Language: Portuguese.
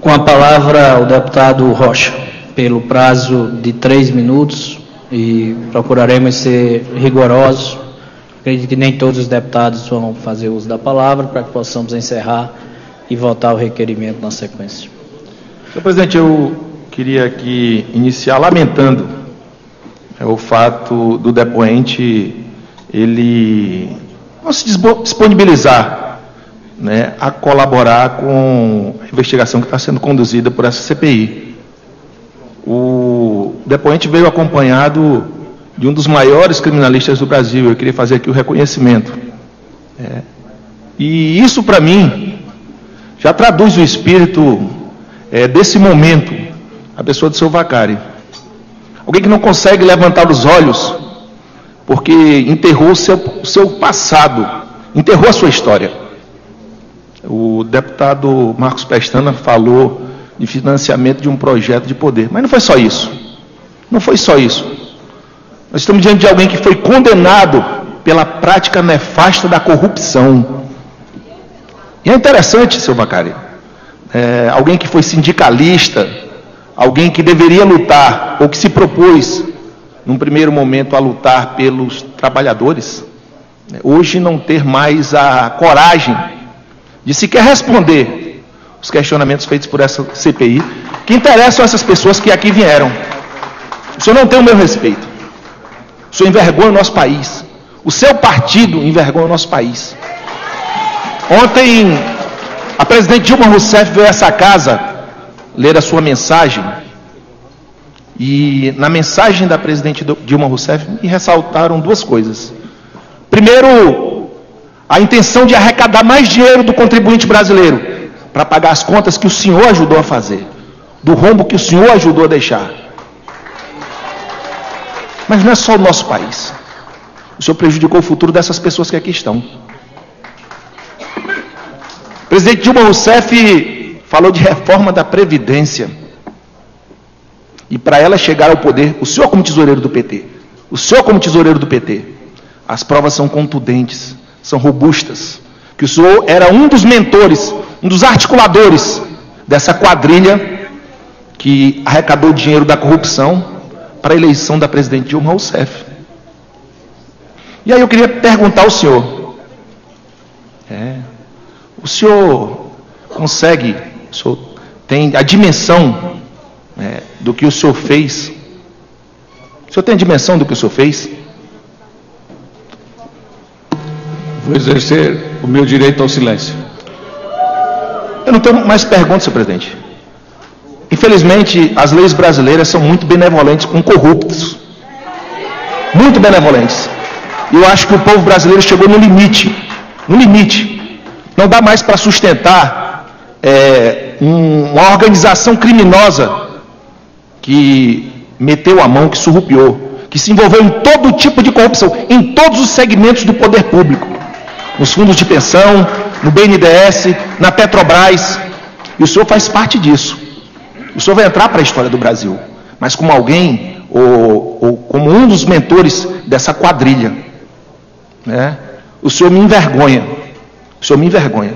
Com a palavra o deputado Rocha, pelo prazo de três minutos, e procuraremos ser rigorosos. Acredito que nem todos os deputados vão fazer uso da palavra para que possamos encerrar e votar o requerimento na sequência. Senhor presidente, eu queria aqui iniciar lamentando é, o fato do depoente ele não se disponibilizar né, a colaborar com a investigação que está sendo conduzida por essa CPI. O depoente veio acompanhado de um dos maiores criminalistas do Brasil. Eu queria fazer aqui o reconhecimento. É. E isso, para mim, já traduz o espírito é, desse momento, a pessoa do seu Vacari. Alguém que não consegue levantar os olhos, porque enterrou o seu, seu passado, enterrou a sua história. O deputado Marcos Pestana falou de financiamento de um projeto de poder, mas não foi só isso. Não foi só isso. Nós estamos diante de alguém que foi condenado pela prática nefasta da corrupção. E é interessante, seu Bacari, é, alguém que foi sindicalista, alguém que deveria lutar, ou que se propôs, num primeiro momento, a lutar pelos trabalhadores, né, hoje não ter mais a coragem de sequer responder os questionamentos feitos por essa CPI, que interessam essas pessoas que aqui vieram. O senhor não tem o meu respeito. O senhor envergonha o nosso país. O seu partido envergonha o nosso país. Ontem, a presidente Dilma Rousseff veio a essa casa ler a sua mensagem. E na mensagem da presidente Dilma Rousseff me ressaltaram duas coisas. Primeiro, a intenção de arrecadar mais dinheiro do contribuinte brasileiro para pagar as contas que o senhor ajudou a fazer, do rombo que o senhor ajudou a deixar. Mas não é só o nosso país. O senhor prejudicou o futuro dessas pessoas que aqui estão. O presidente Dilma Rousseff falou de reforma da Previdência. E para ela chegar ao poder, o senhor como tesoureiro do PT, o senhor como tesoureiro do PT, as provas são contundentes, são robustas, que o senhor era um dos mentores, um dos articuladores dessa quadrilha que arrecadou dinheiro da corrupção para a eleição da presidente Dilma Rousseff. E aí eu queria perguntar ao senhor: é, o senhor consegue, o senhor tem a dimensão é, do que o senhor fez? O senhor tem a dimensão do que o senhor fez? Vou exercer o meu direito ao silêncio. Eu não tenho mais perguntas, senhor presidente. Infelizmente, as leis brasileiras são muito benevolentes com corruptos. Muito benevolentes. E eu acho que o povo brasileiro chegou no limite. No limite. Não dá mais para sustentar é, um, uma organização criminosa que meteu a mão, que surrupiou, que se envolveu em todo tipo de corrupção, em todos os segmentos do poder público. Nos fundos de pensão, no BNDES, na Petrobras. E o senhor faz parte disso. O senhor vai entrar para a história do Brasil, mas como alguém, ou, ou como um dos mentores dessa quadrilha. Né? O senhor me envergonha. O senhor me envergonha.